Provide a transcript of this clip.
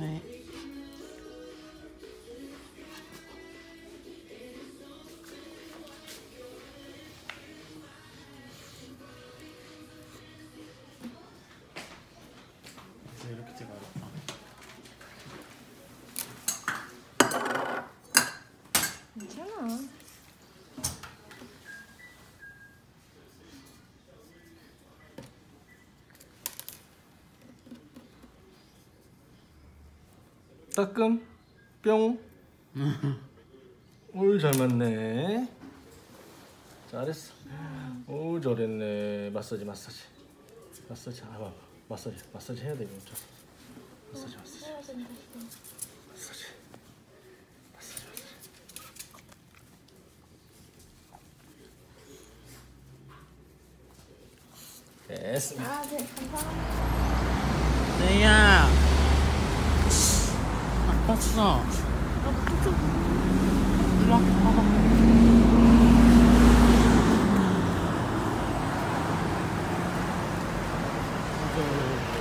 Right. look at te guarda. 따끔 뿅. 올잘 맞네. 잘했어. 오 잘했네. 마사지 마사지. 마사지 아 봐봐. 마사지 마사지 해야 돼 이거 좀 마사지 마사지 마사지. 마사지. 마사지 됐어 아, 네, 감사합니다. 네야 아. 진짜 야, 어떡해 일로 와 봐봐 맞아